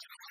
you